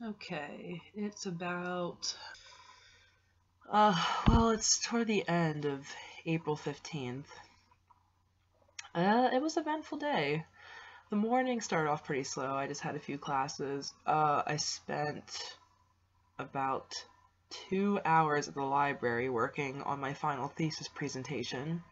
Okay, it's about. Uh, well, it's toward the end of April 15th. Uh, it was an eventful day. The morning started off pretty slow. I just had a few classes. Uh, I spent about two hours at the library working on my final thesis presentation.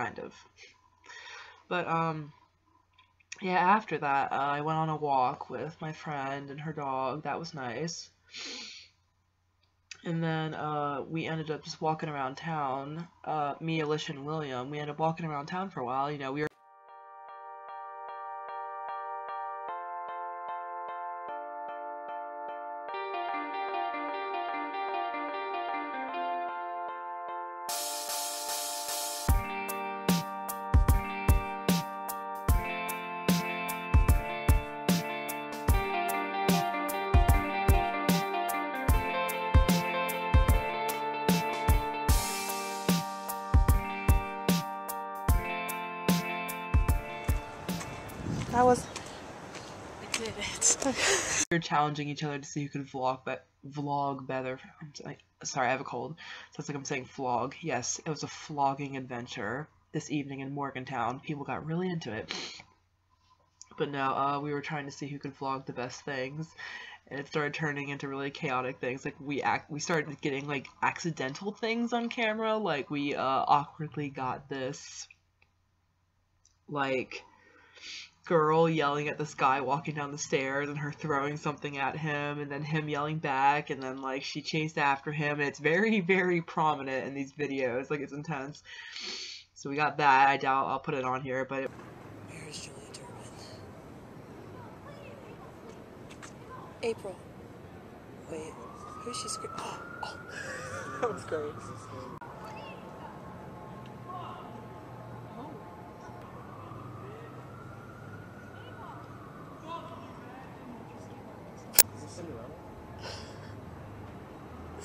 Kind of. But, um, yeah, after that, uh, I went on a walk with my friend and her dog. That was nice. And then uh, we ended up just walking around town. Uh, me, Alicia, and William. We ended up walking around town for a while. You know, we were. That was. I did it. we were challenging each other to see who could vlog, but vlog better. I'm sorry, sorry, I have a cold. So it's like I'm saying flog. Yes, it was a flogging adventure this evening in Morgantown. People got really into it. But no, uh, we were trying to see who could vlog the best things, and it started turning into really chaotic things. Like we act, we started getting like accidental things on camera. Like we uh, awkwardly got this, like girl yelling at this guy walking down the stairs and her throwing something at him and then him yelling back and then like she chased after him and it's very very prominent in these videos like it's intense so we got that i doubt i'll put it on here but it, Where's Julia Durbin? April. Wait, who's she screaming? Oh, oh. that was great. This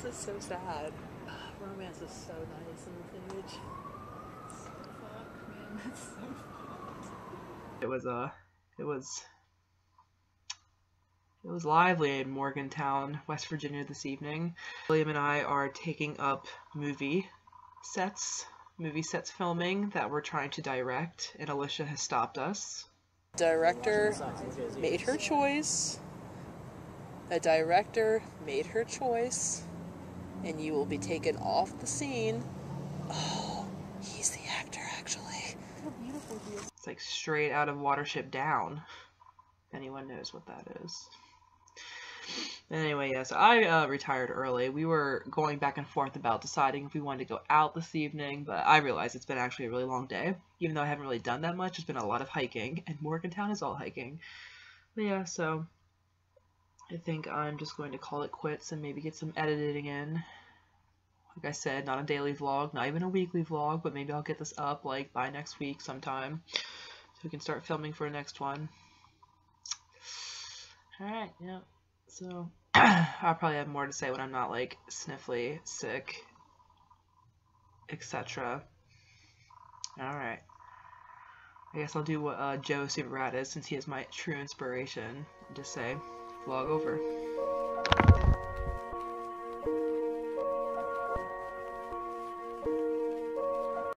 is so sad. Romance is so nice in this age. Fuck, man, that's so fucked. it was uh it was it was lively in morgantown west virginia this evening william and i are taking up movie sets movie sets filming that we're trying to direct and alicia has stopped us Director made her choice. The director made her choice. And you will be taken off the scene. Oh, he's the actor, actually. it's like straight out of watership down. If anyone knows what that is. Anyway yes i uh, retired early. We were going back and forth about deciding if we wanted to go out this evening but i realized it's been actually a really long day. Even though i haven't really done that much it's been a lot of hiking and morgantown is all hiking. But yeah so i think i'm just going to call it quits and maybe get some editing in like i said not a daily vlog not even a weekly vlog but maybe i'll get this up like by next week sometime so we can start filming for the next one all right yeah so I'll probably have more to say when I'm not like sniffly, sick, etc. Alright. I guess I'll do what uh, Joe Super Rat is since he is my true inspiration. Just say, vlog over.